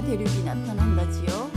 が出る気だったなんだちよ。